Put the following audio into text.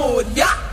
哦呀